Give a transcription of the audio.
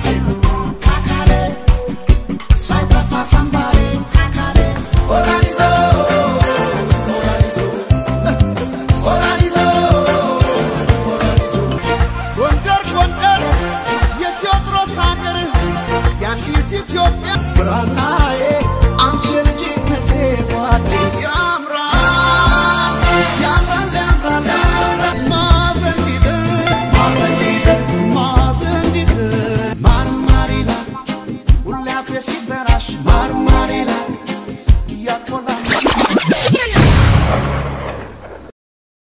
Take găsit pe raș Mari, mari